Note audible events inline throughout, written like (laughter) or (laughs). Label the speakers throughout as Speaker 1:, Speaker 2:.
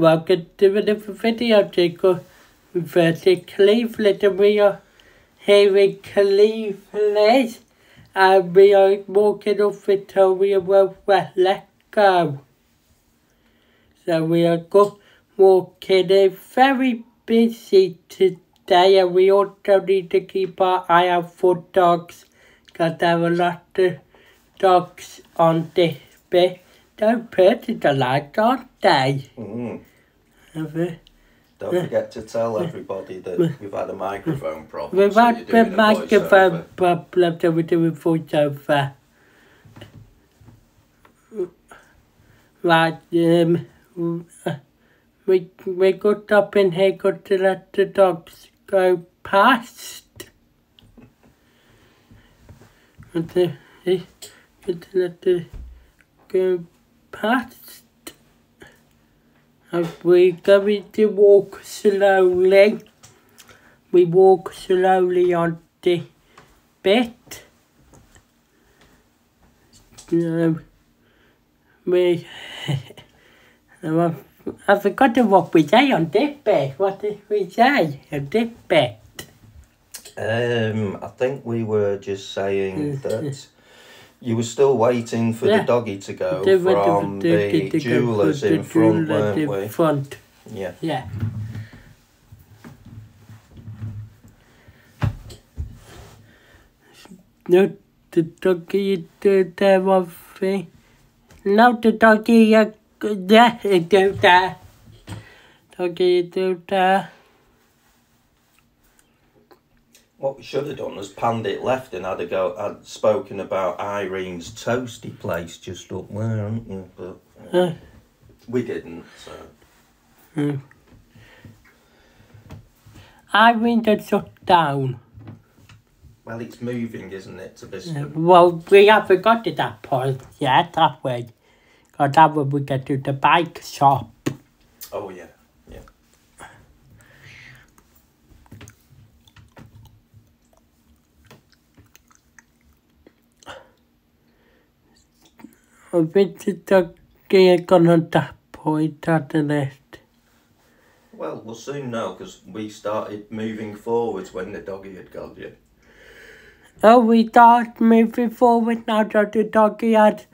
Speaker 1: Welcome to another video, first in Cleveleys and we are here in Cleveleys. And we are walking up Victoria West. Let's go. So we are go walking in very busy today and we also need to keep our eye out for dogs because there are a lot of dogs on this bit. They're pretty delight, aren't they?
Speaker 2: Mm.
Speaker 1: Have
Speaker 2: Don't forget to tell everybody that we've had a microphone problem.
Speaker 1: We've
Speaker 2: so
Speaker 1: had the
Speaker 2: a
Speaker 1: microphone problem that we're doing voiceover. Right, um, we, we got up in here, got to let the dogs go past. To, eh, got to let the go past. And we're going to walk slowly. We walk slowly on the bit. Um, we, I I forgot what we say on this bit. What did we say on this bit?
Speaker 2: Um, I think we were just saying (laughs) that you were still waiting for
Speaker 1: Yeah.
Speaker 2: the doggy to go
Speaker 1: The- the-
Speaker 2: from
Speaker 1: the-
Speaker 2: the,
Speaker 1: the- the
Speaker 2: in front, weren't
Speaker 1: in
Speaker 2: we?
Speaker 1: front.
Speaker 2: Yeah.
Speaker 1: Yeah. No, the doggy do there of me. Eh? No, the doggy there, it do there. Doggy do there.
Speaker 2: What we should have done was panned it left and had a go. Had spoken about Irene's toasty place just up there, hadn't we? But
Speaker 1: Uh,
Speaker 2: we didn't. So
Speaker 1: I mean to shut down.
Speaker 2: well, it's moving, isn't it, to this?
Speaker 1: Well, we haven't got to that point yet, have we? Because that when we get to the bike shop.
Speaker 2: Oh yeah, yeah.
Speaker 1: I bet the doggy ain't gonna that point at the list.
Speaker 2: Well, we'll soon know because we started moving forwards when the doggy had you.
Speaker 1: Oh, we start moving forward now that the doggy had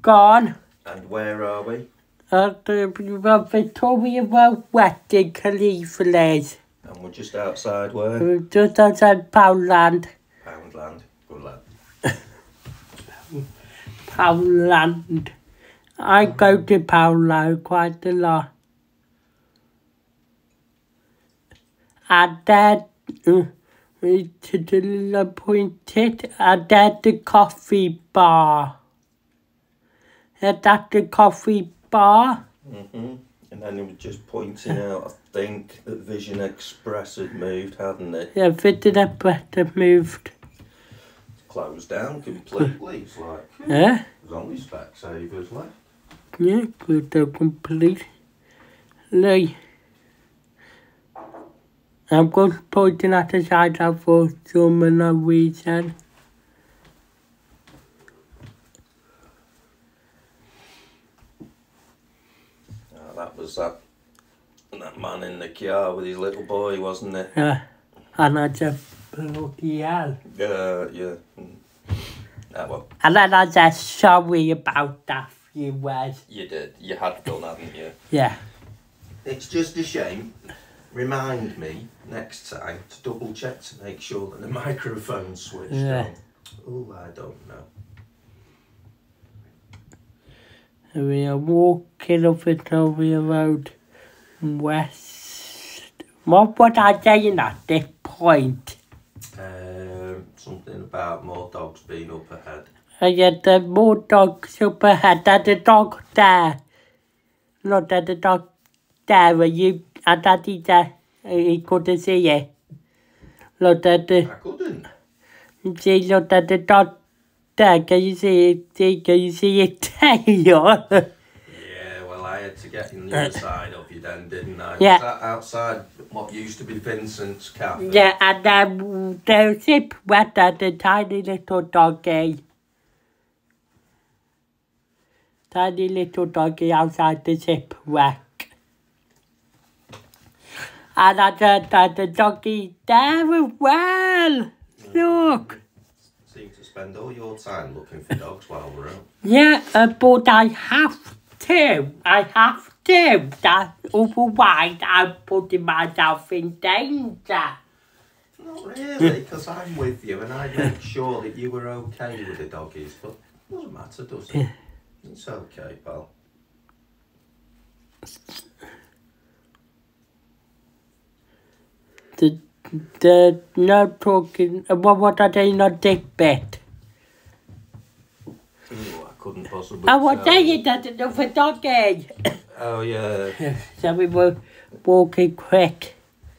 Speaker 1: gone.
Speaker 2: And where are we?
Speaker 1: At the well, Victoria Road West in Cleveleys.
Speaker 2: And we're just outside where?
Speaker 1: We're just outside Poundland.
Speaker 2: Poundland. Good lad.
Speaker 1: Poundland. I go to Poundland quite a lot. And then, uh, to the little pointed, and then the coffee bar. And that the coffee bar.
Speaker 2: hmm And then he was just pointing out, I think, that Vision Express had moved, hadn't it?
Speaker 1: Yeah, fitted up better moved.
Speaker 2: Closed down completely. It's like,
Speaker 1: Yeah,
Speaker 2: there's only Specsavers left.
Speaker 1: yeah, good to complete. Like, I'm going pointing at the side of for some and a reason.
Speaker 2: Ah, that was that that man in the car with his little boy, wasn't it?
Speaker 1: Yeah, and I just bloody hell.
Speaker 2: Uh, yeah. Mm. Ah, well,
Speaker 1: And then I just sorry about that few words.
Speaker 2: you did. You had done, hadn't you?
Speaker 1: Yeah,
Speaker 2: It's just a shame. Remind me next time to double check to make sure that the (laughs) microphone's switched
Speaker 1: Yeah.
Speaker 2: on. Oh, I don't know.
Speaker 1: we are walking up Victoria Road west. What was I saying at this point?
Speaker 2: Something about more dogs being up ahead.
Speaker 1: Uh, I get the more dogs up ahead. There's a dog there. Not that the dog there where you and daddy there. Uh, he couldn't see it. Look at the
Speaker 2: I couldn't.
Speaker 1: see look at the dog there. Can you see it? See, can you see it (laughs) tail?
Speaker 2: Yeah, well, I had to get in the uh, other side of you then, didn't I?
Speaker 1: Yeah.
Speaker 2: Was that outside what used to be Vincent's cafe?
Speaker 1: yeah, and then the zip went the tiny little doggy. Tiny little doggy outside the zip wreck. And I just had the doggy there as well. Look.
Speaker 2: Seem to spend all your time looking for dogs while we're out.
Speaker 1: Yeah, uh, but I have to. I have to. That otherwise I'm putting myself in danger.
Speaker 2: Not really, because I'm with you and I make sure that you were okay with the doggies, but it doesn't matter, does it? It's okay, pal.
Speaker 1: The, the no talking. uh, What what are they not dick bit?
Speaker 2: Ooh, I couldn't possibly.
Speaker 1: I was
Speaker 2: tell
Speaker 1: saying
Speaker 2: you.
Speaker 1: that enough for doggy.
Speaker 2: Oh yeah, (laughs)
Speaker 1: so we were walking quick.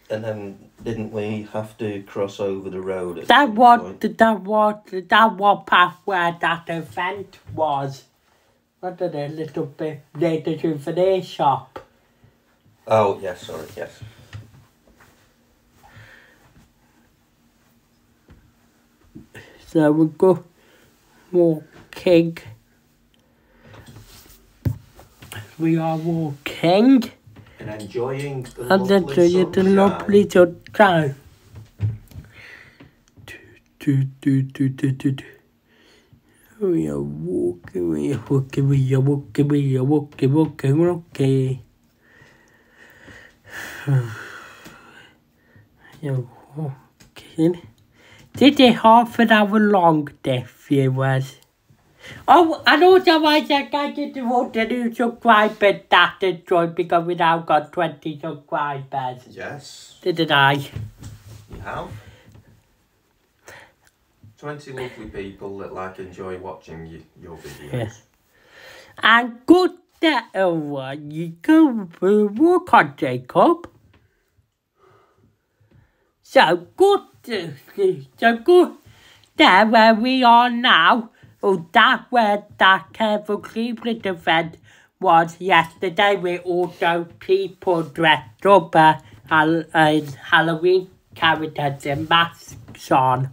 Speaker 2: and then didn't we have to cross over the road? At
Speaker 1: That
Speaker 2: point?
Speaker 1: that what that what path where that event was. What did a little bit later to for their shop.
Speaker 2: Oh yes, sorry, yes.
Speaker 1: So we go walking. We are walking
Speaker 2: And enjoying the
Speaker 1: and then
Speaker 2: lovely
Speaker 1: to you the lovely sunshine. Do, do, do, do, do, do. We are walking, we are walking, we are walking, we are walking, walking, walking. (sighs) You're walking. Did a half an hour long, dear viewers. Oh, and also I said I didn't want to do subscribers that enjoy because we now got 20 subscribers.
Speaker 2: Yes,
Speaker 1: Didn't I?
Speaker 2: you have. Twenty lovely people that like enjoy watching you, your videos.
Speaker 1: Yes. And good that over you go for a walk on Jacob. So good, so good. There where we are now, oh, that where that Careful Cleveleys event was yesterday with all those people dressed up uh, uh, Halloween characters and masks on.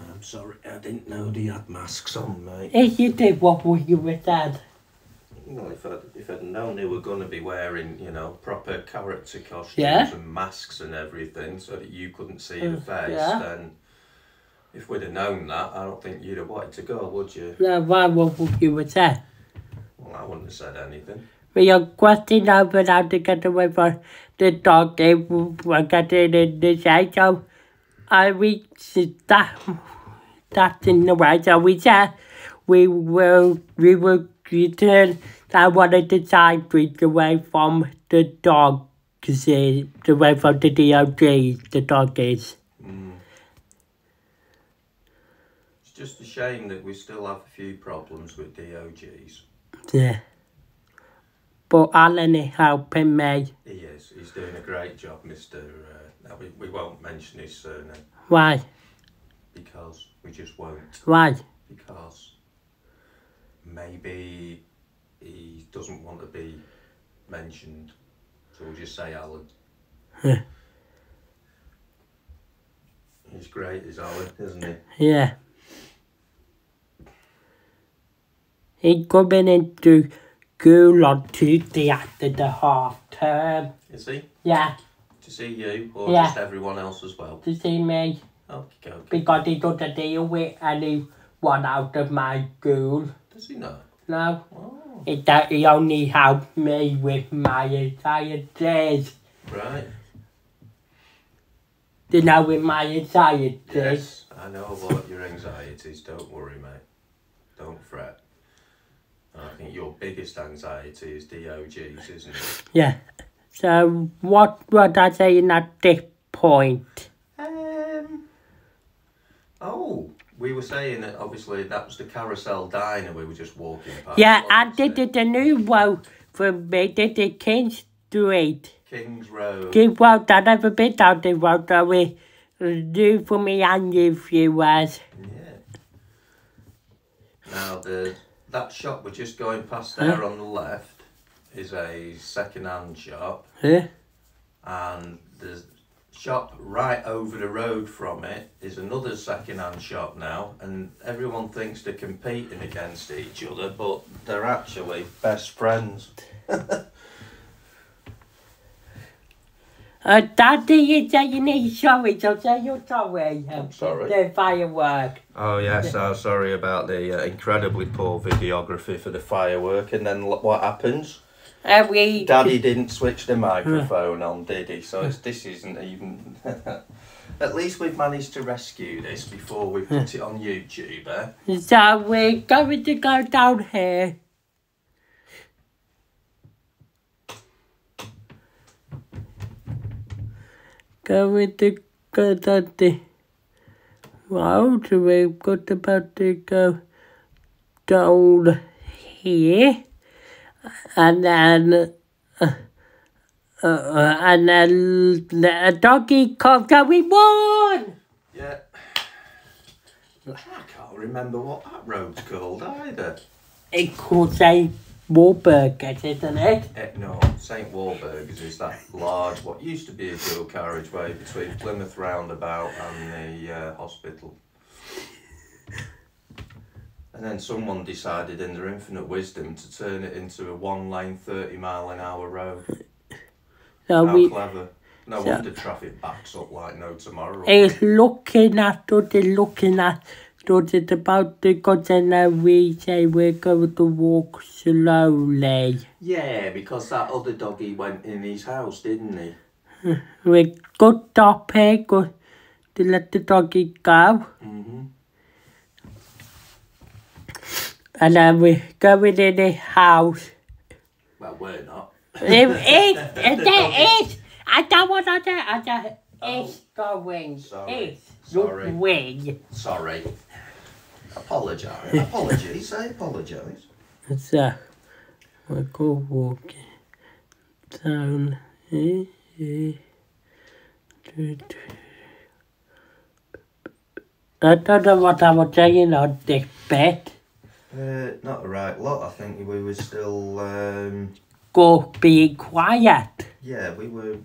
Speaker 2: I'm sorry, I didn't know they had masks on, mate.
Speaker 1: If you did, what would you have said?
Speaker 2: Well, if I'd, if I'd known they were going to be wearing, you know, proper character costumes
Speaker 1: Yeah.
Speaker 2: and masks and everything so that you couldn't see the
Speaker 1: Mm,
Speaker 2: face,
Speaker 1: yeah.
Speaker 2: then if we'd have known that, I don't think you'd have wanted to go, would you?
Speaker 1: Uh, why, would you have said?
Speaker 2: Well, I wouldn't have said anything.
Speaker 1: We are questing over how to get away from the dog if we're getting in the side. So I reached that, that's in the way. So we said we will, we will return. I wanted to try side street away from the dog. Cause uh, away from the DOG, the dog is.
Speaker 2: Mm. It's just a shame that we still have a few problems with DOGs.
Speaker 1: Yeah. But Alan is helping me.
Speaker 2: He is. He's doing a great job, Mr. Uh, now we, we won't mention his surname
Speaker 1: Why?
Speaker 2: because we just won't.
Speaker 1: Why?
Speaker 2: because maybe he doesn't want to be mentioned. So we'll just say Alan.
Speaker 1: Yeah.
Speaker 2: He's great, is Alan, isn't he?
Speaker 1: Yeah. He's coming into school on Tuesday after the half term.
Speaker 2: Um, Is he?
Speaker 1: Yeah,
Speaker 2: To see you or
Speaker 1: Yeah.
Speaker 2: just everyone else as well?
Speaker 1: to see me.
Speaker 2: Okay, okay.
Speaker 1: Because he doesn't deal with anyone out of my school.
Speaker 2: Does he know?
Speaker 1: No.
Speaker 2: Oh,
Speaker 1: He, do- he only helped me with my anxieties.
Speaker 2: right.
Speaker 1: You know, with my anxieties.
Speaker 2: Yes, I know about your anxieties. Don't worry, mate. Don't fret. I think your biggest anxiety is DOGs, isn't it?
Speaker 1: Yeah. So what was I saying at this point?
Speaker 2: Um. Oh, we were saying that obviously that was the Carousel Diner we were just walking past.
Speaker 1: Yeah, I did
Speaker 2: it?
Speaker 1: a new one for me. Did it King Street.
Speaker 2: Kings Road.
Speaker 1: Good road. I never been down the road. So we do for me and you viewers.
Speaker 2: Yeah. Now the that shop we're just going past there on the left is a second-hand shop,
Speaker 1: Huh?
Speaker 2: and the shop right over the road from it is another second-hand shop now, and everyone thinks they're competing against each other, but they're actually best friends. (laughs)
Speaker 1: Uh, Daddy is saying he's sorry, so say you're sorry. um,
Speaker 2: sorry.
Speaker 1: The firework.
Speaker 2: Oh yes, I'm sorry about the uh, incredibly poor videography for the firework. And then look what happens?
Speaker 1: Uh, we,
Speaker 2: Daddy didn't switch the microphone on, did he? So it's, this isn't even. (laughs) At least we've managed to rescue this before we put it on YouTube. Eh?
Speaker 1: So we're going to go down here. Going the go down the road. We've got about to go down here. And then... Uh, uh, uh, and then the doggy comes and we won!
Speaker 2: Yeah. I can't remember what that road's called either.
Speaker 1: It could say Warburgers, isn't it?
Speaker 2: Eh, no, St Warburg's is that large, what used to be a dual carriageway between Plymouth Roundabout and the uh, hospital. And then someone decided in their infinite wisdom to turn it into a one lane 30 mile an hour road.
Speaker 1: So
Speaker 2: How
Speaker 1: we
Speaker 2: clever. No
Speaker 1: So-
Speaker 2: wonder traffic backs up like no tomorrow.
Speaker 1: is looking at is looking at us, it's about the go and then we say we're going to walk slowly.
Speaker 2: Yeah, because that other doggy went in his house, didn't he?
Speaker 1: We go stop here, to let the doggy go.
Speaker 2: hmm
Speaker 1: And then we're going in the house.
Speaker 2: Well, we're not.
Speaker 1: It is, (laughs) it is. I don't want to do it. I just, it's going.
Speaker 2: Sorry.
Speaker 1: It's
Speaker 2: Sorry.
Speaker 1: going.
Speaker 2: Sorry. Apologise. Apologies, I apologise.
Speaker 1: So, we go walking down here. here, to- to- I don't know what I was saying on this bit.
Speaker 2: Uh, not a right lot. I think we were still. Um,
Speaker 1: Go being quiet.
Speaker 2: yeah, we were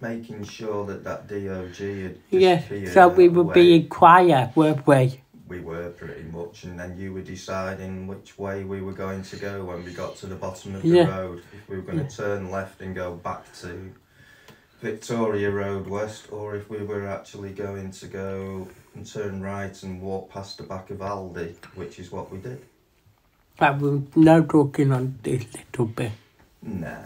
Speaker 2: making sure that that DOG had
Speaker 1: Yeah, so we were
Speaker 2: way.
Speaker 1: being quiet, weren't we?
Speaker 2: We were pretty much, and then you were deciding which way we were going to go when we got to the bottom of the
Speaker 1: Yeah.
Speaker 2: road. If we were going to turn left and go back to Victoria Road West, or if we were actually going to go and turn right and walk past the back of Aldi, which is what we did.
Speaker 1: But we're now talking on this little bit.
Speaker 2: Nah.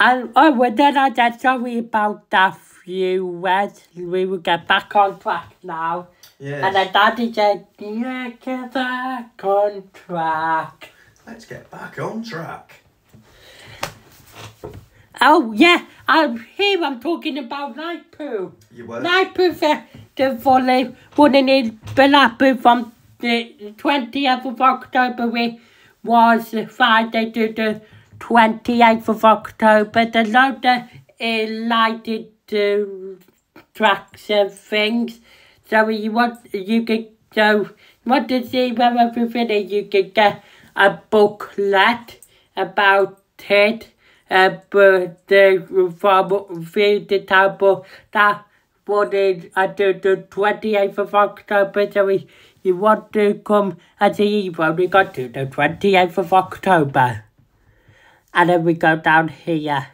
Speaker 1: And oh, well, then I said sorry about that few words. We will get back on track now.
Speaker 2: Yes.
Speaker 1: And then Daddy said, yeah, get back on track.
Speaker 2: Let's get back on track.
Speaker 1: Oh, yeah, I'm here. I'm talking about Lightpool.
Speaker 2: You were.
Speaker 1: Poo for the volley running in Blackpool from the 20th of October, which was Friday to the 28th of October. The load of uh, lighted uh, tracks and things. So you want, you could, so want to see where everything is, you can get a booklet about it. Uh, but the from through the table that is at the, the 28th of October. So if you want to come and see, you've only got to the 28th of October. And then we go down here.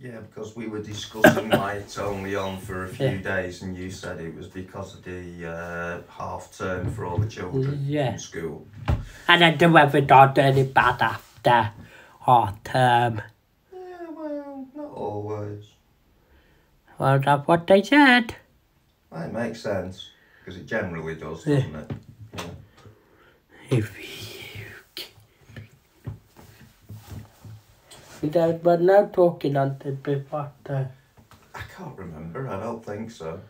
Speaker 2: Yeah, because we were discussing (laughs) why it's only on for a few days, and you said it was because of the uh, half term for all the children
Speaker 1: Yeah.
Speaker 2: in school.
Speaker 1: And then the weather not any bad after half term.
Speaker 2: Yeah, well, not always.
Speaker 1: Well, that's what they said.
Speaker 2: Well, it makes sense because it generally does, doesn't it? Yeah.
Speaker 1: If you... We don't, now talking on the before.
Speaker 2: I can't remember. I don't think so.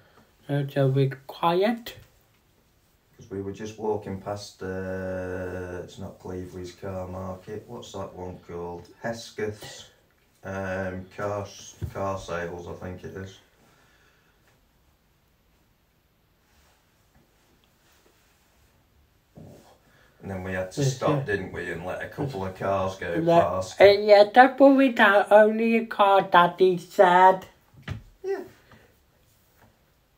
Speaker 1: So we're quiet.
Speaker 2: Because we were just walking past. Uh, it's not Cleveland's car market. What's that one called? Hesketh's um, car car sales. I think it is. And then we had to stop, didn't we, and let a couple of cars go
Speaker 1: That-
Speaker 2: past.
Speaker 1: Uh, yeah, don't worry that only a car daddy said.
Speaker 2: Yeah.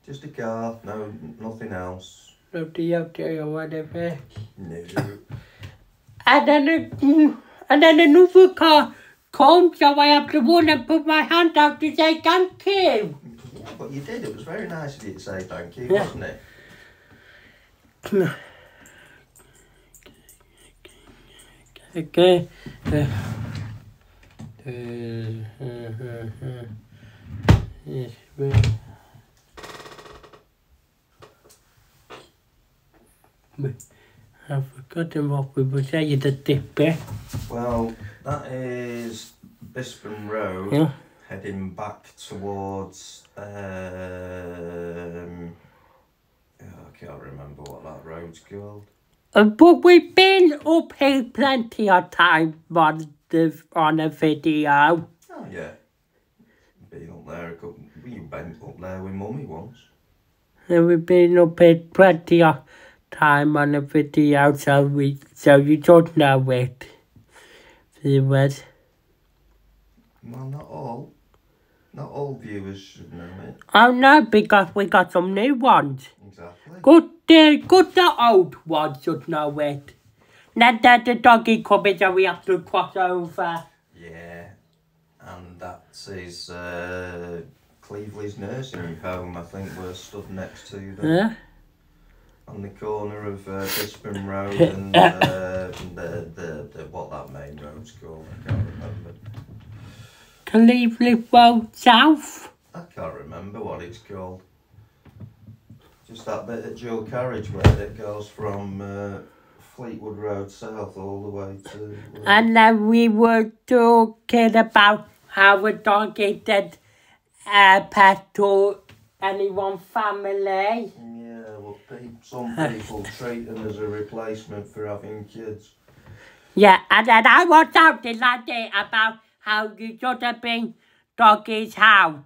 Speaker 2: Just a car, no, nothing else.
Speaker 1: No DOT or whatever.
Speaker 2: No. (laughs)
Speaker 1: And then, a, and then another car come, so I have to run and put my hand out to say thank you.
Speaker 2: Yeah, but you did. It was very nice of you to say thank you,
Speaker 1: Yeah.
Speaker 2: wasn't it? (laughs)
Speaker 1: Okay. Uh. I've forgotten what we were saying, the dipper.
Speaker 2: Well, that is Bispham Road,
Speaker 1: Yeah.
Speaker 2: heading back towards. Um, I can't remember what that road's called.
Speaker 1: Uh, but we've been up here plenty of time on the on a video.
Speaker 2: Oh yeah, been up there a couple. You went up there with mummy once.
Speaker 1: And we've been up here plenty of time on a video, so we so you don't know it. Viewers.
Speaker 2: Well, not all. Not all viewers should know it.
Speaker 1: Oh no, because we got some new ones. Good the old ones should know it. Now that the doggy coming, so we have to cross over.
Speaker 2: Yeah, and that is uh, Cleveleys nursing home. I think we're stood next to them
Speaker 1: Huh?
Speaker 2: on the corner of uh, Bispham (laughs) Road and uh, the, the the what that main road's called. I can't remember.
Speaker 1: Cleveland Road South.
Speaker 2: I can't remember what it's called. Just that bit of dual carriageway that goes from uh, Fleetwood Road south all the way to. Uh,
Speaker 1: And then we were talking about how a doggy did a pet to anyone family.
Speaker 2: yeah, well, pe- some people (laughs) treat them as a replacement for having kids.
Speaker 1: Yeah, and then I was shouting like that about how you should have been doggy's house.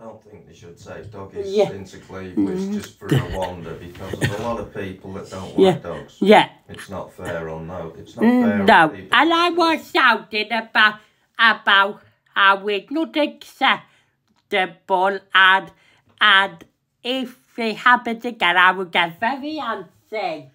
Speaker 2: I don't think they should take doggies
Speaker 1: Yeah.
Speaker 2: into Cleveleys just for a wander because there's a lot of people that don't
Speaker 1: Yeah.
Speaker 2: like dogs.
Speaker 1: Yeah.
Speaker 2: It's not fair on no. It's not fair.
Speaker 1: Mm, No,
Speaker 2: on people.
Speaker 1: and I was shouting about about how it's not acceptable and and if they happen to get I would get very antsy.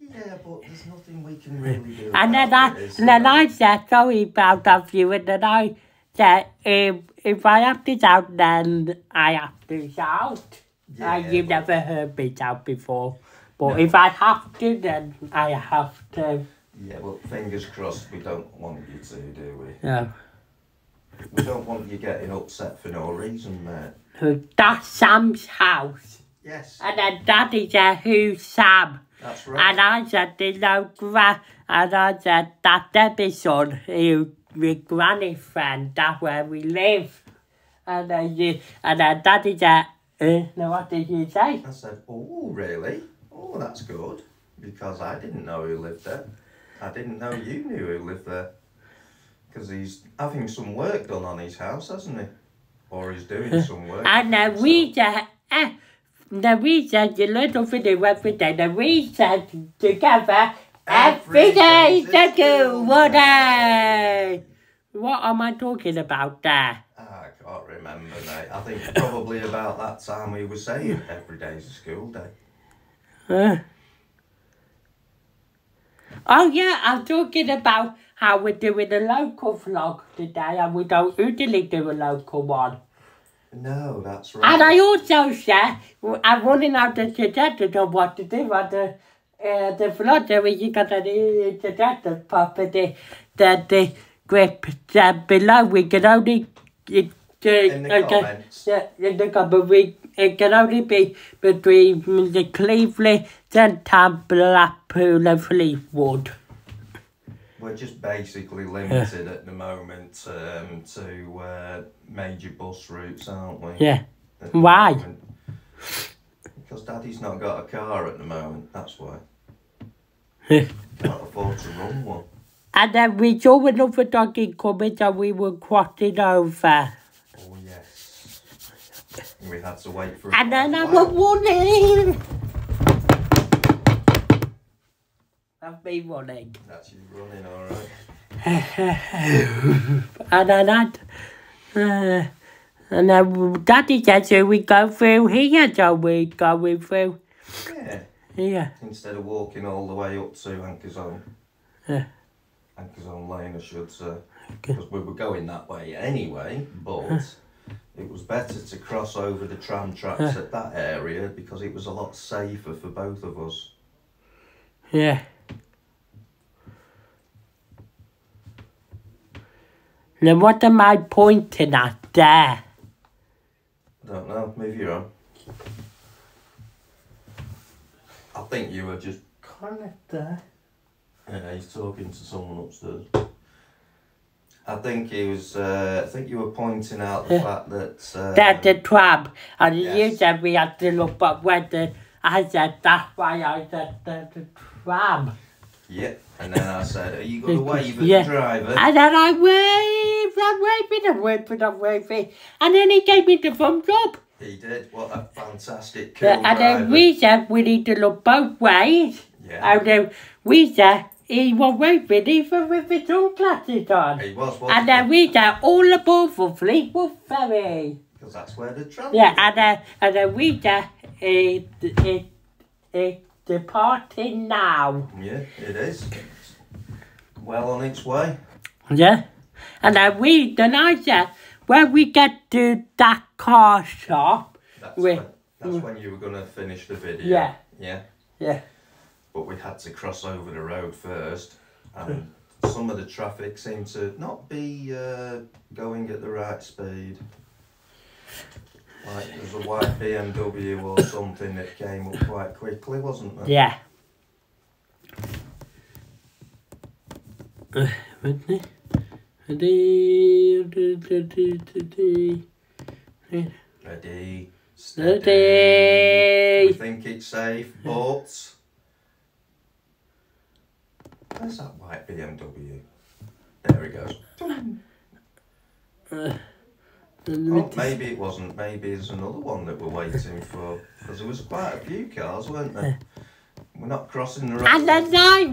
Speaker 2: Yeah, but there's nothing we can really do.
Speaker 1: And then I
Speaker 2: it,
Speaker 1: and then? I said sorry about of you and then I said if if I have to shout then I have to shout.
Speaker 2: Yeah,
Speaker 1: and you've
Speaker 2: but-
Speaker 1: never heard me shout before. But
Speaker 2: No.
Speaker 1: if I have to then I have to.
Speaker 2: Yeah, well, fingers crossed. We don't want you to, do we?
Speaker 1: Yeah.
Speaker 2: We don't want you getting upset for no reason, mate.
Speaker 1: So that's Sam's house.
Speaker 2: Yes,
Speaker 1: And then Daddy said, who's Sam?
Speaker 2: that's right. And.
Speaker 1: I said, there's no gra-. And I said, that's Debbie's son, who my granny friend, that's where we live. And then, you, and then Daddy said, uh, no, what did you say?
Speaker 2: I said, oh, really? Oh, that's good. Because I didn't know who lived there. I didn't know you knew who lived there. Because he's having some work done on his house, hasn't he? Or he's doing (laughs) some work.
Speaker 1: And then we said, eh, we said, you little video every day. We said together, every
Speaker 2: Every
Speaker 1: day's
Speaker 2: day's
Speaker 1: a
Speaker 2: a
Speaker 1: good
Speaker 2: school
Speaker 1: one
Speaker 2: day.
Speaker 1: day. What am I talking about there?
Speaker 2: Ah, I can't remember, mate. I think probably about that time we were saying every day's a school day.
Speaker 1: Huh? Oh yeah, I'm talking about how we're doing a local vlog today and we don't usually do a local one.
Speaker 2: No, that's right.
Speaker 1: And I also said I'm running out of suggestions on what to do on the uh, the vlog so you got any suggestions pop in the grip down below we can only it, uh,
Speaker 2: In the
Speaker 1: okay,
Speaker 2: comments.
Speaker 1: Yeah, in the comment we it can only be between the Cleveleys, Centre, Blackpool and Fleetwood.
Speaker 2: We're just basically limited at the moment um, to uh, major bus routes, aren't we?
Speaker 1: Yeah. Why?
Speaker 2: moment. Because Daddy's not got a car at the moment, that's why. Can't afford to run one.
Speaker 1: And then we saw another doggy coming and we were crossing over.
Speaker 2: Oh, yes. We had to wait for
Speaker 1: And then I was running. I've been running.
Speaker 2: That's you running, alright.
Speaker 1: And then that, uh, and then Daddy said, so we go through here, so we going through
Speaker 2: Yeah.
Speaker 1: Here.
Speaker 2: Instead of walking all the way up to Anchor's.
Speaker 1: Yeah.
Speaker 2: Anchorsholme Lane, I should say.
Speaker 1: Okay.
Speaker 2: Because we were going that way anyway, but it was better to cross over the tram tracks at that area because it was a lot safer for both of us.
Speaker 1: Yeah. Now what am I pointing at there?
Speaker 2: I don't know, move your on. I think you were just kind of there. Yeah, he's talking to someone upstairs. I think he was. Uh, I think you were pointing out the fact that. Uh,
Speaker 1: That's the tram. And you
Speaker 2: Yes.
Speaker 1: said we had to look but when the I said that's why I said the, the tram.
Speaker 2: Yeah, and then I said, "Are you going to wave at
Speaker 1: Yeah.
Speaker 2: the driver?"
Speaker 1: And then I waved, I'm waving, I'm waving, I'm waving. And then he gave me the thumbs up.
Speaker 2: He did. What a fantastic cool
Speaker 1: and then we said we need to look both ways.
Speaker 2: yeah,
Speaker 1: And then we said he was waving even with his sunglasses on.
Speaker 2: he was.
Speaker 1: And then
Speaker 2: he?
Speaker 1: we said all aboard for Fleetwood Ferry.
Speaker 2: Because that's where the tram.
Speaker 1: Yeah,
Speaker 2: uh,
Speaker 1: and then, and then we said it, it, it departing now.
Speaker 2: Yeah, it is. Well on its way.
Speaker 1: Yeah. And then we, then I said, when we get to that car shop,
Speaker 2: That's
Speaker 1: We-
Speaker 2: when, that's when you were going to finish the video.
Speaker 1: Yeah.
Speaker 2: Yeah.
Speaker 1: yeah,
Speaker 2: But we had to cross over the road first, and some of the traffic seemed to not be uh, going at the right speed. Like there's a white BMW or something that came up quite quickly, wasn't there?
Speaker 1: yeah. Uh, Ready? Ready? Ready? Ready?
Speaker 2: Ready,
Speaker 1: Steady.
Speaker 2: We think it's safe, but where's that white BMW? There he goes.
Speaker 1: Uh,
Speaker 2: Oh, maybe it wasn't. Maybe there's another one that we're waiting for. Because there was quite a few cars, weren't there? We're not crossing the road.
Speaker 1: And then I ran,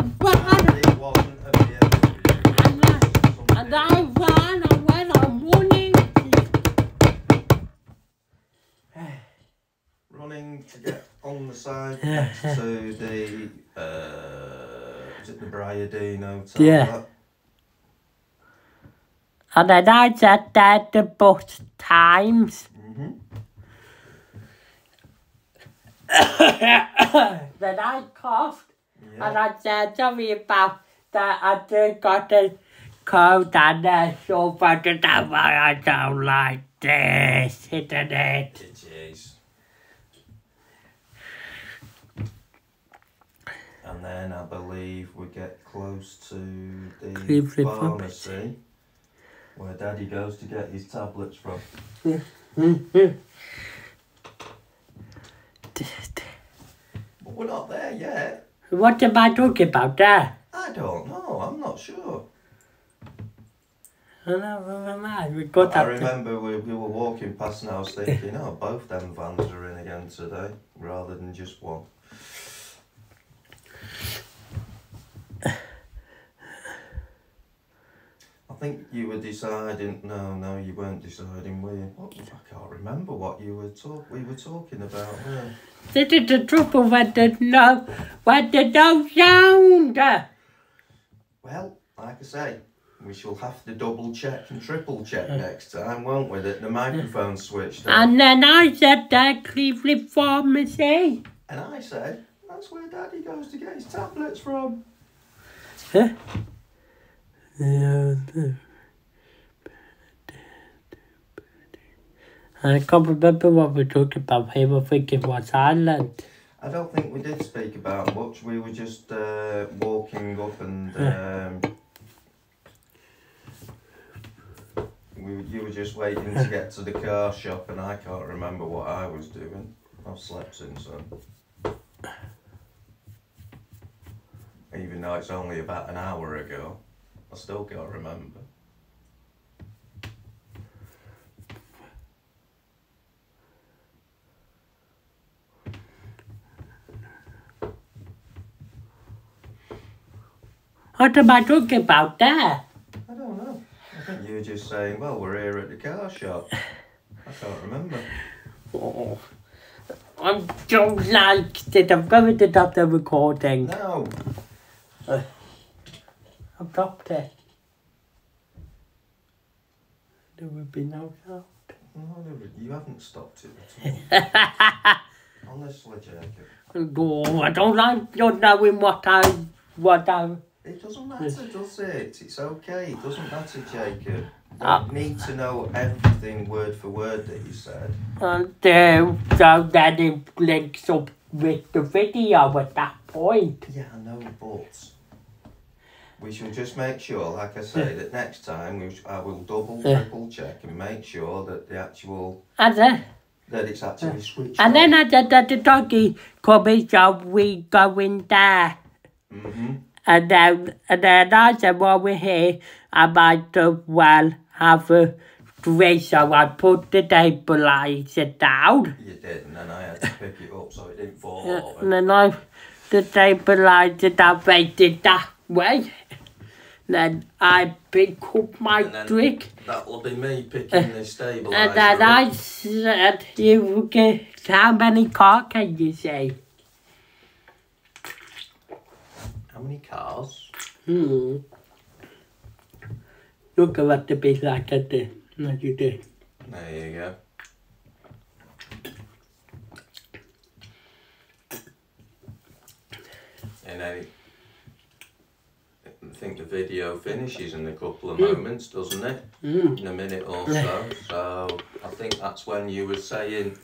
Speaker 2: It wasn't a BMW.
Speaker 1: and I, and I ran, and when I'm running,
Speaker 2: Running to get on the side next to the. Uh, is it the Briardene Hotel?
Speaker 1: Yeah. and then I said that the bus times.
Speaker 2: Mm-hmm. (coughs)
Speaker 1: then I coughed, and
Speaker 2: Yeah.
Speaker 1: I said something about that I just got a cold and uh, so but that's I don't like this, isn't it?
Speaker 2: It is. And then I believe we get close to the
Speaker 1: Cleveleys
Speaker 2: pharmacy where Daddy goes to get his tablets from. But we're not there yet.
Speaker 1: What am I talking about there?
Speaker 2: I don't know. I'm not sure.
Speaker 1: I know. We got
Speaker 2: I remember we, we were walking past and I was thinking, oh, both them vans are in again today rather than just one. I think you were deciding. No, no, you weren't deciding. Were you? What, I can't remember what you were talk. We were talking about. Yeah.
Speaker 1: This is the trouble when there's no, when there's no sound.
Speaker 2: Well, like I say, we shall have to double check and triple check next time, won't we? That the microphone switched on.
Speaker 1: And then I said that Cleveleys Pharmacy.
Speaker 2: And I said, that's where Daddy goes to get his tablets from.
Speaker 1: Huh? Yeah. I can't remember what we talked about. I was thinking was Ireland.
Speaker 2: I don't think we did speak about much. We were just uh, walking up and um, we, you were just waiting to get to the car shop, and I can't remember what I was doing. I've slept since then. Even though it's only about an hour ago, I still can't remember.
Speaker 1: What am I talking about there?
Speaker 2: I don't know. I think you were just saying, well, we're here at the car shop. I can't remember.
Speaker 1: Oh, I don't like it. I'm going to stop the recording.
Speaker 2: No.
Speaker 1: I've dropped it. There would be no.
Speaker 2: No, no, you haven't stopped it at all. (laughs) Honestly, Jacob.
Speaker 1: Oh, I don't like you knowing what I what I
Speaker 2: It doesn't matter, does it? It's okay. It doesn't matter, Jacob. You
Speaker 1: Ah.
Speaker 2: don't need to know everything word for word that you said.
Speaker 1: and uh, so then it links up with the video at that point.
Speaker 2: Yeah, I know, but we should just make sure, like I say, that next time we sh- I will double, triple check and make sure that the actual
Speaker 1: And then
Speaker 2: that it's actually switched.
Speaker 1: and then I said that the doggy coming so we going there.
Speaker 2: hmm
Speaker 1: And then, and then I said, while we're here, I might as well have a drink. So I put the stabilizer down.
Speaker 2: You did, and then I had to pick it up so it didn't fall
Speaker 1: Uh,
Speaker 2: over.
Speaker 1: and then I, the stabilizer down, faced it that way. Then I pick up my drink.
Speaker 2: That'll be me picking the stabiliser.
Speaker 1: And then
Speaker 2: up.
Speaker 1: I said, you get, how many car can you say?
Speaker 2: How many cars?
Speaker 1: Hmm. Look at what the bit like at the, what you.
Speaker 2: There you go. And I I think the video finishes in a couple of
Speaker 1: Mm.
Speaker 2: moments, doesn't it?
Speaker 1: Mm.
Speaker 2: In a minute or so. So I think that's when you were saying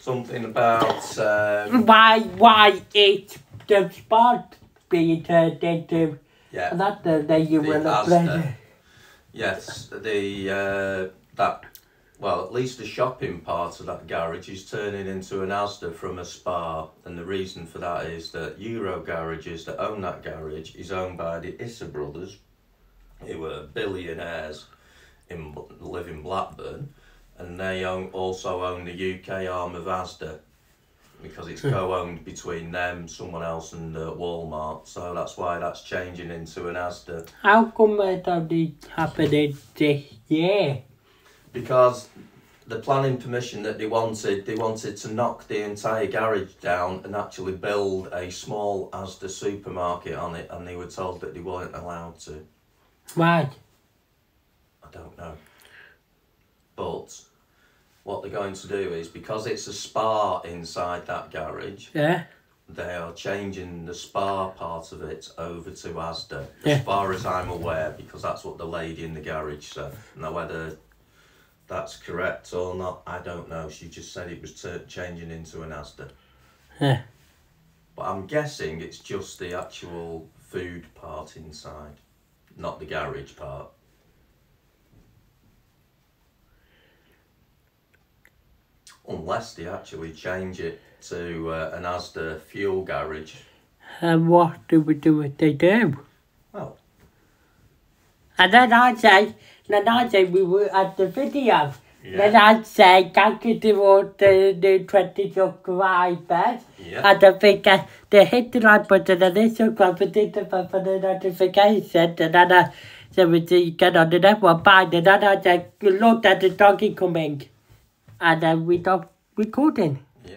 Speaker 2: something about um,
Speaker 1: Why, why it's the spot being turned into,
Speaker 2: yeah,
Speaker 1: that the day you
Speaker 2: The
Speaker 1: were
Speaker 2: Asda.
Speaker 1: playing.
Speaker 2: yes, the uh, that well, at least the shopping part of that garage is turning into an Asda from a spa, and the reason for that is that Euro garages that own that garage is owned by the Issa brothers, who were billionaires in live in Blackburn, and they own also own the UK arm of Asda. Because it's co-owned between them, someone else, and uh, Walmart, so that's why that's changing into an Asda.
Speaker 1: How come it only happening this year?
Speaker 2: because the planning permission that they wanted, they wanted to knock the entire garage down and actually build a small Asda supermarket on it, and they were told that they weren't allowed to.
Speaker 1: Why?
Speaker 2: I don't know. But what they're going to do is because it's a spa inside that garage,
Speaker 1: Yeah?
Speaker 2: they are changing the spa part of it over to Asda,
Speaker 1: Yeah.
Speaker 2: as far as I'm aware, because that's what the lady in the garage said. Now, whether that's correct or not, I don't know. She just said it was changing into an Asda.
Speaker 1: Yeah.
Speaker 2: But I'm guessing it's just the actual food part inside, not the garage part. Unless they actually change it to uh, an Asda fuel garage.
Speaker 1: And what do we do if they do?
Speaker 2: Well,
Speaker 1: And then I'd say, then I'd say we were at the video. Then
Speaker 2: yeah.
Speaker 1: I'd say, thank you to the new 20 subscribers.
Speaker 2: Yeah.
Speaker 1: And I think uh, they hit the like button and they subscribe and did the for the notification. And then I said, we see you get on the next one, bye. And then I said, look at the doggy coming. Uh, and then we stopped recording.